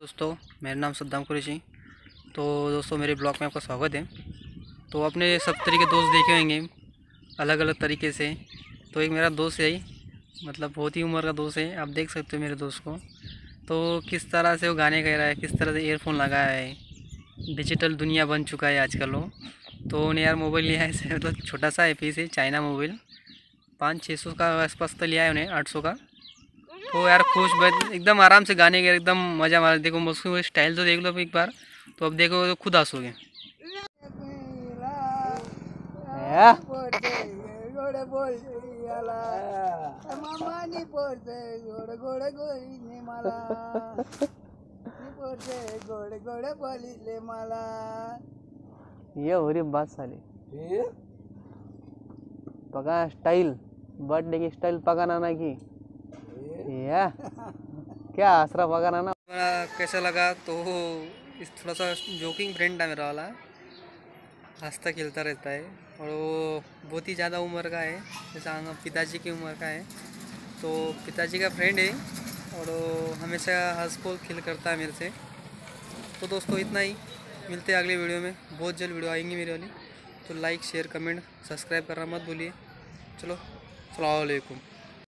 दोस्तों, मेरा नाम सद्दाम कुरेशी। तो दोस्तों, मेरे ब्लॉग में आपका स्वागत है। तो आपने सब तरीके दोस्त देखे होंगे अलग अलग तरीके से। तो एक मेरा दोस्त है मतलब बहुत ही उम्र का दोस्त है, आप देख सकते हो मेरे दोस्त को। तो किस तरह से वो गाने गा रहा है, किस तरह से एयरफोन लगाया है डिजिटल दुनिया बन चुका है आजकल वो। तो उन्हें यार मोबाइल लिया है मतलब छोटा सा है पीस है चाइना मोबाइल पाँच छः सौ का आसपास तो लिया है उन्हें, आठ सौ का। तो यार खुश बहुत एकदम आराम से गाने के एकदम मज़ा मारा। देखो उसको स्टाइल तो देख लो एक बार। तो अब देखो तो खुद हंसोगे। ये। हो रही बात साली। पका स्टाइल बर्थडे की स्टाइल पकाना ना की। या। क्या आसरा पकाना ना? कैसा लगा तो इस थोड़ा सा जोकिंग फ्रेंड है मेरा वाला। हंसता खेलता रहता है और वो बहुत ही ज़्यादा उम्र का है। जैसा पिताजी की उम्र का है। तो पिताजी का फ्रेंड है और हमेशा हंस बोल खेल करता है मेरे से। तो दोस्तों इतना ही। मिलते हैं अगले वीडियो में। बहुत जल्द वीडियो आएँगी मेरी वाली। तो लाइक शेयर कमेंट सब्सक्राइब करना मत भूलिए। चलो अलैक्म।